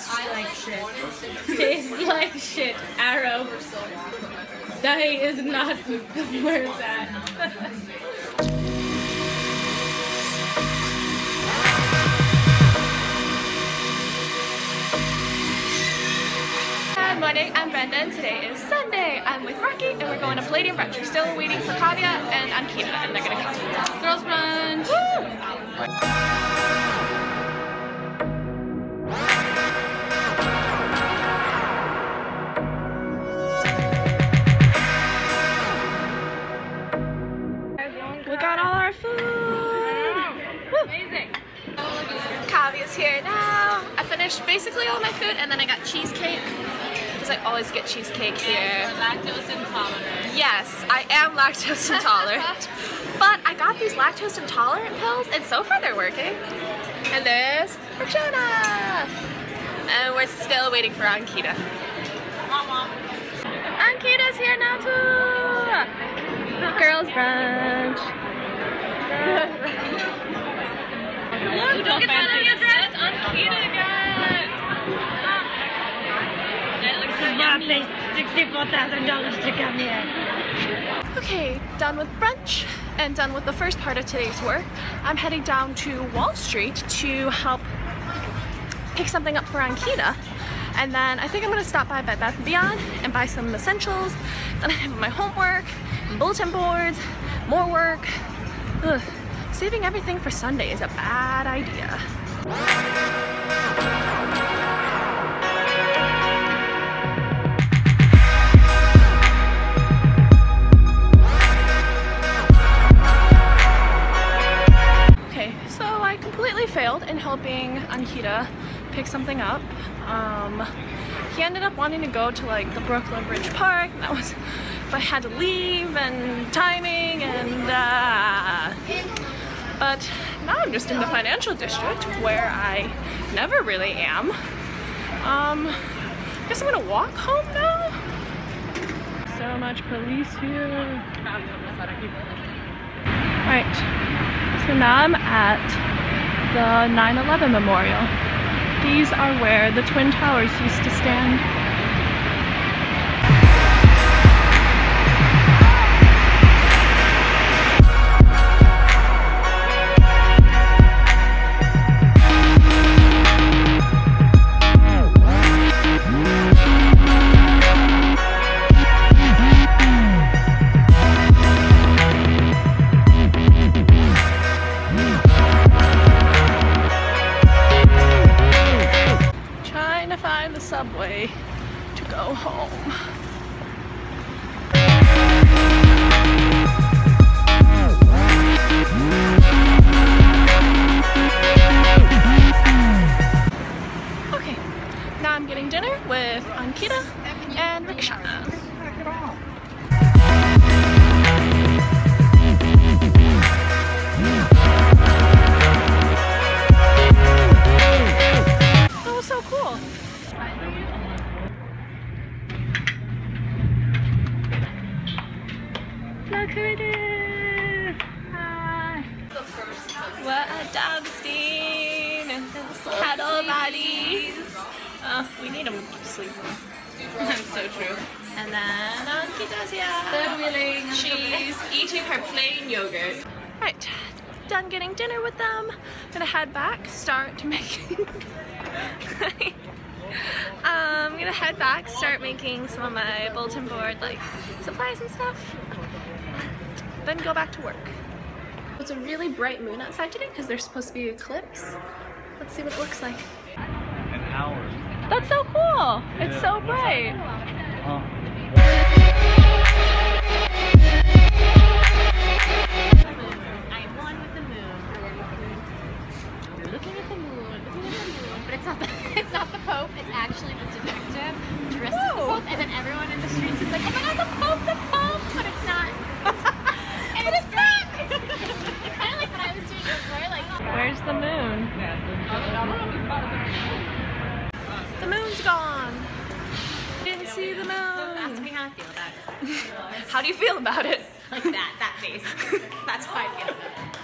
Tastes like shit. Tastes like shit. Arrow. That is not where it's at. Good morning, I'm Brenda and today is Sunday. I'm with Rocky and we're going to Palladium Brunch. We're still waiting for Kavya and Ankita and they're gonna come. Girls Brunch! Woo! Our food! Amazing! Kavya's here now. I finished basically all my food and then I got cheesecake because I always get cheesecake here. Lactose intolerant. Yes, I am lactose intolerant. but I got these lactose intolerant pills and so far they're working. And there's Rajana! And we're still waiting for Ankita. Ankita's here now too! Girls brunch. Look, don't get out of your dress! Ankita got! It looks so yummy. $64,000 to come here. Okay, done with brunch and done with the first part of today's work. I'm heading down to Wall Street to help pick something up for Ankita. And then I think I'm gonna stop by Bed Bath & Beyond and buy some essentials. Then I have my homework, bulletin boards, more work. Ugh. Saving everything for Sunday is a bad idea. Okay, so I completely failed in helping Ankita pick something up. Um, he ended up wanting to go to like the Brooklyn Bridge Park, and that was, I had to leave and timing and, uh, but now I'm just in the financial district where I never really am. Um, I guess I'm gonna walk home now. So much police here. Alright, So now I'm at the 9-11 memorial. These are where the Twin Towers used to stand. To go home. Okay, now I'm getting dinner with Ankita and Rikshana. Look who it is! Hi! What a dog scene! Cuddle buddies! Oh, we need them to sleep. That's so true. And then. Third wheeling. She's eating her plain yogurt. Right, done getting dinner with them. Gonna head back, start making. I'm um, gonna head back, start making some of my bulletin board like supplies and stuff. Then go back to work. It's a really bright moon outside today because there's supposed to be an eclipse. Let's see what it looks like. An hour. That's so cool. It's so bright. I'm one with the moon. Looking at the moon, looking at the moon, but it's not the it's not the Pope. It's actually the detective dressed as the Whoa. Pope, and then everyone in the streets is like, "Oh my God, the Pope, the Pope!" But it's not. and But it's not. kind of like what I was doing before, like. Where's the moon? The moon's gone. Didn't see the Ask moon. me how I feel about it. How do you feel about it? Like that, that face. That's how I feel.